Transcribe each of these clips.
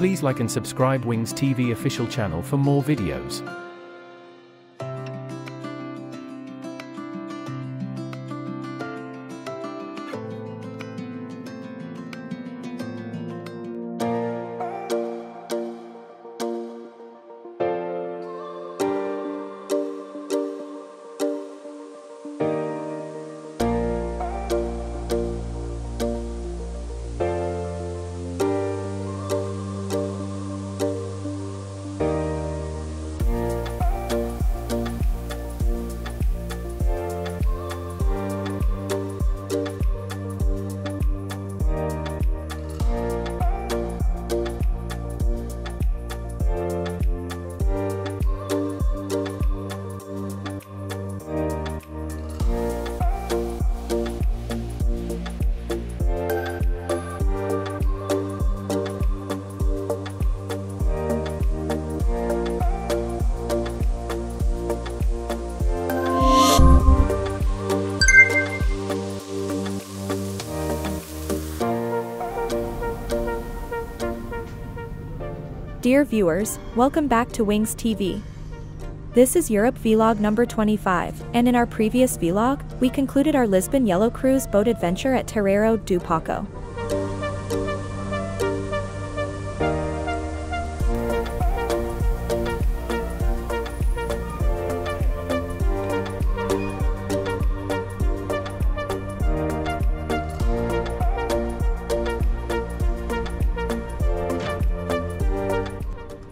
Please like and subscribe Wings TV official channel for more videos. Dear viewers, welcome back to Wings TV. This is Europe vlog number 25, and in our previous vlog, we concluded our Lisbon Yellow Cruise boat adventure at Terreiro do Paço.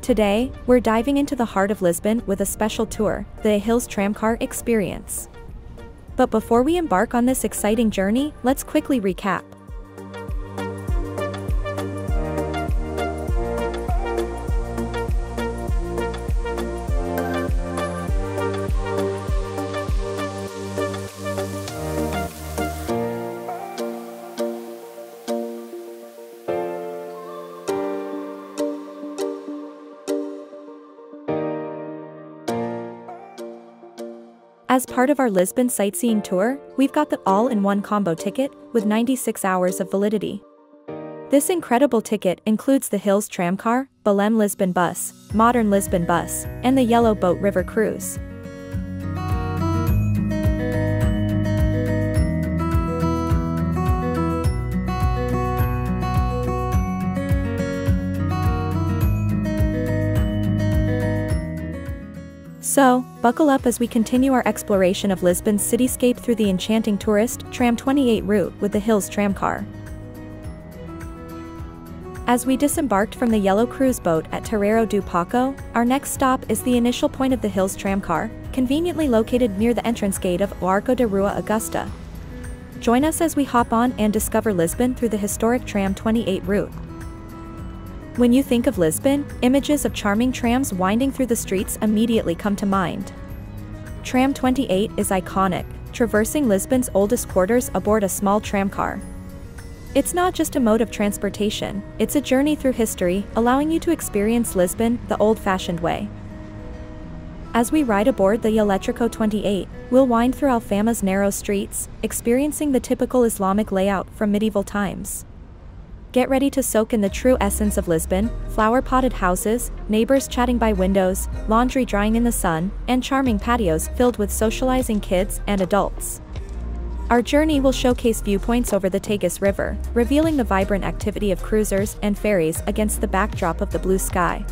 Today, we're diving into the heart of Lisbon with a special tour, the Hills Tramcar Experience. But before we embark on this exciting journey, let's quickly recap. As part of our Lisbon sightseeing tour, we've got the all-in-one combo ticket with 96 hours of validity. This incredible ticket includes the Hills Tramcar, Belém Lisbon Bus, Modern Lisbon Bus, and the Yellow Boat River Cruise. So, buckle up as we continue our exploration of Lisbon's cityscape through the enchanting tourist Tram 28 route with the Hills tramcar. As we disembarked from the yellow cruise boat at Terreiro do Paço, our next stop is the initial point of the Hills tramcar, conveniently located near the entrance gate of Arco da Rua Augusta. Join us as we hop on and discover Lisbon through the historic Tram 28 route. When you think of Lisbon, images of charming trams winding through the streets immediately come to mind. Tram 28 is iconic, traversing Lisbon's oldest quarters aboard a small tramcar. It's not just a mode of transportation, it's a journey through history, allowing you to experience Lisbon the old-fashioned way. As we ride aboard the Eletrico 28, we'll wind through Alfama's narrow streets, experiencing the typical Islamic layout from medieval times. Get ready to soak in the true essence of Lisbon, flower-potted houses, neighbors chatting by windows, laundry drying in the sun, and charming patios filled with socializing kids and adults. Our journey will showcase viewpoints over the Tagus River, revealing the vibrant activity of cruisers and ferries against the backdrop of the blue sky.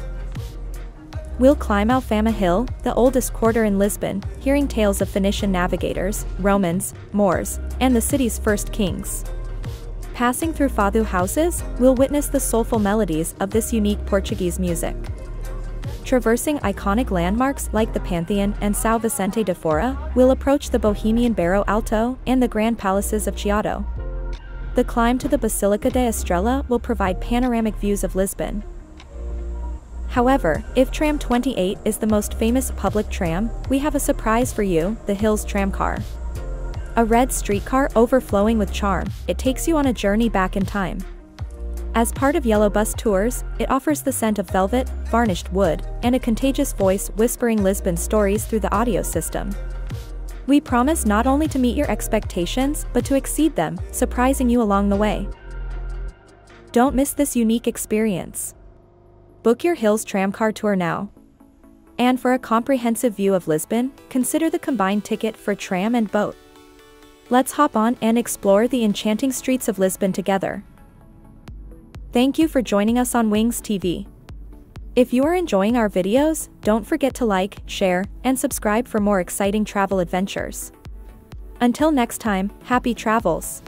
We'll climb Alfama Hill, the oldest quarter in Lisbon, hearing tales of Phoenician navigators, Romans, Moors, and the city's first kings. Passing through Fado houses, we'll witness the soulful melodies of this unique Portuguese music. Traversing iconic landmarks like the Pantheon and São Vicente de Fora, we'll approach the Bohemian Bairro Alto and the grand palaces of Chiado. The climb to the Basilica de Estrela will provide panoramic views of Lisbon. However, if Tram 28 is the most famous public tram, we have a surprise for you, the Hills Tramcar. A red streetcar overflowing with charm, it takes you on a journey back in time. As part of Yellow Bus Tours, it offers the scent of velvet, varnished wood, and a contagious voice whispering Lisbon stories through the audio system. We promise not only to meet your expectations, but to exceed them, surprising you along the way. Don't miss this unique experience. Book your Hills Tramcar tour now. And for a comprehensive view of Lisbon, consider the combined ticket for tram and boat. Let's hop on and explore the enchanting streets of Lisbon together. Thank you for joining us on Wings TV. If you are enjoying our videos, don't forget to like, share, and subscribe for more exciting travel adventures. Until next time, happy travels!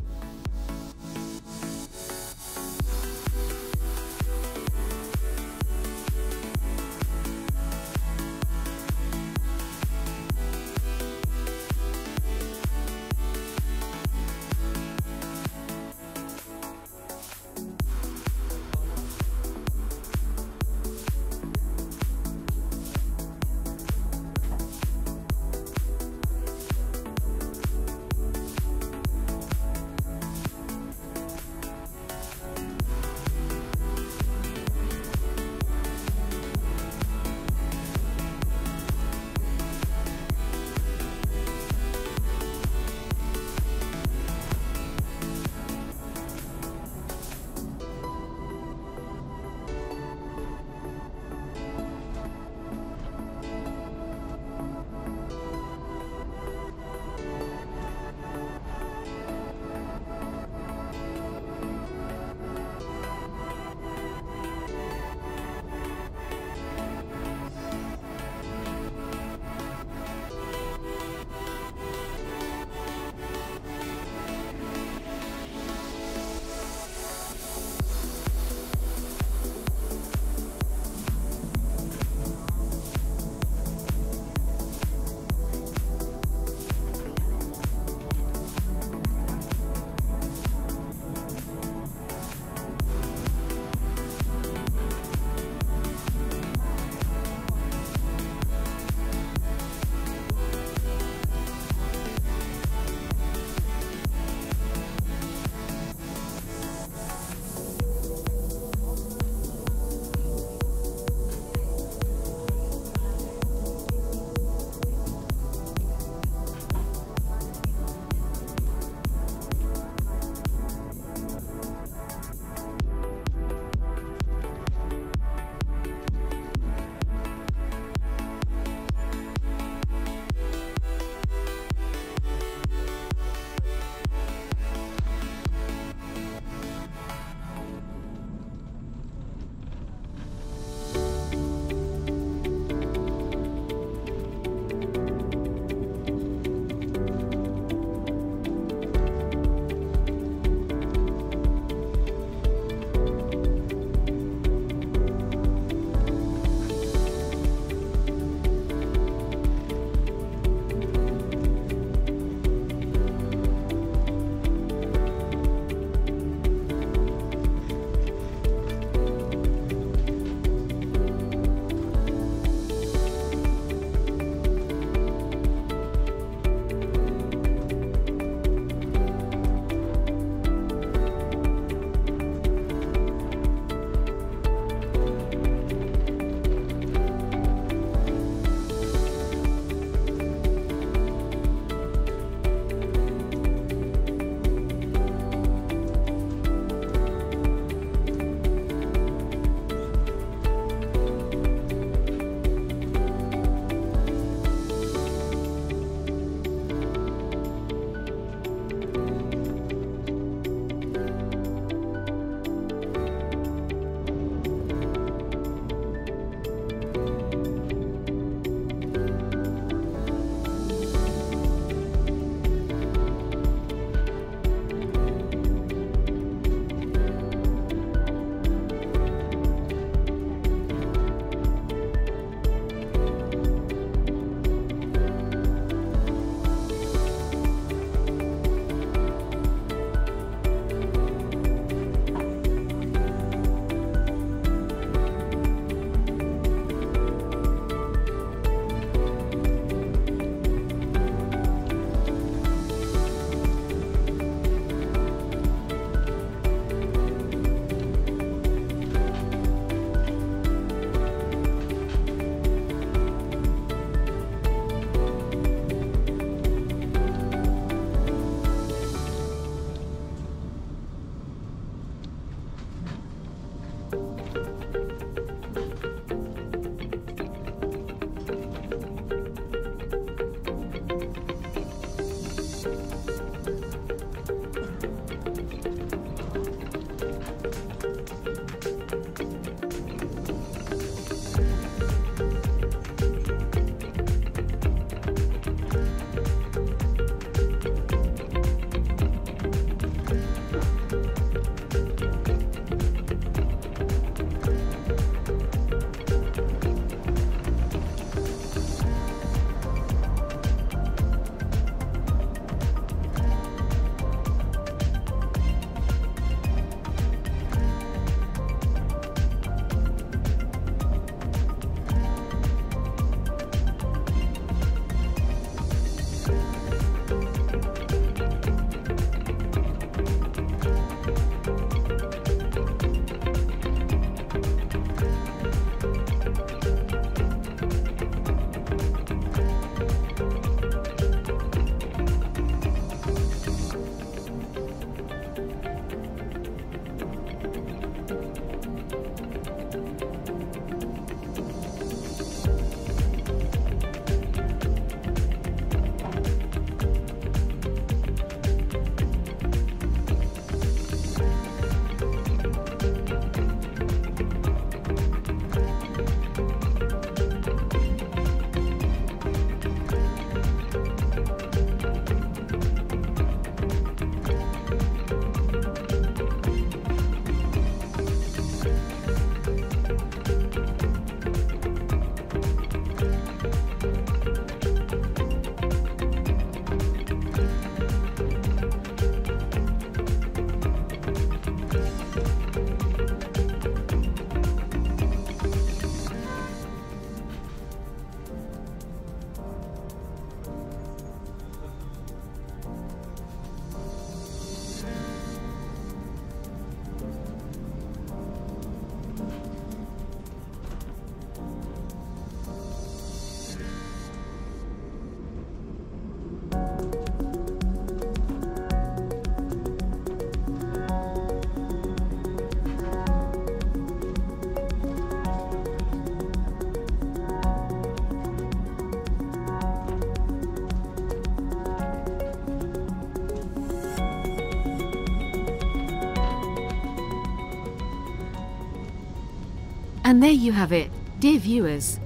And there you have it, dear viewers.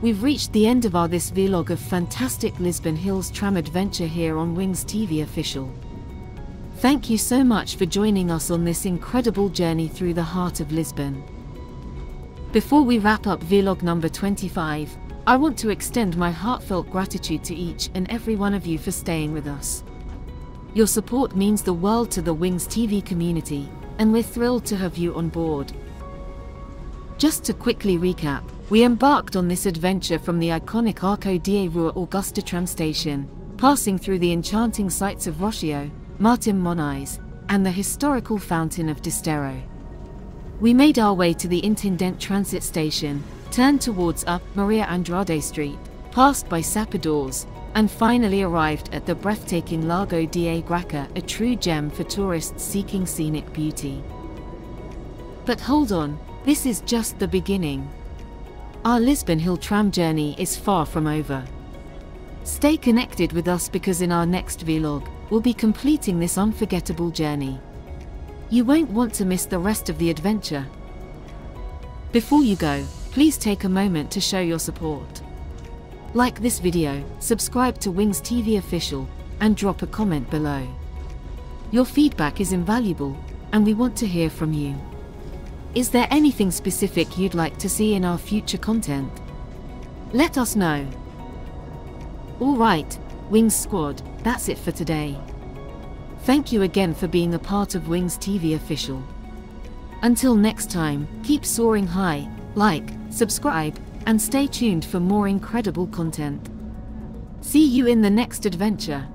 We've reached the end of our this vlog of fantastic Lisbon Hills tram adventure here on Wings TV official. Thank you so much for joining us on this incredible journey through the heart of Lisbon. Before we wrap up vlog number 25, I want to extend my heartfelt gratitude to each and every one of you for staying with us. Your support means the world to the Wings TV community, and we're thrilled to have you on board. Just to quickly recap, we embarked on this adventure from the iconic Arco de Rua Augusta tram station, passing through the enchanting sights of Rossio, Martim Moniz, and the historical fountain of Desterro. We made our way to the Intendent Transit Station, turned towards up Maria Andrade Street, passed by Sapadores, and finally arrived at the breathtaking Largo da Graça, a true gem for tourists seeking scenic beauty. But hold on, this is just the beginning. Our Lisbon Hill tram journey is far from over. Stay connected with us because in our next vlog, we'll be completing this unforgettable journey. You won't want to miss the rest of the adventure. Before you go, please take a moment to show your support. Like this video, subscribe to Wings TV Official, and drop a comment below. Your feedback is invaluable, and we want to hear from you. Is there anything specific you'd like to see in our future content? Let us know. Alright, Wings Squad, that's it for today. Thank you again for being a part of Wings TV Official. Until next time, keep soaring high, like, subscribe, and stay tuned for more incredible content. See you in the next adventure.